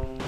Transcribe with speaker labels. Speaker 1: um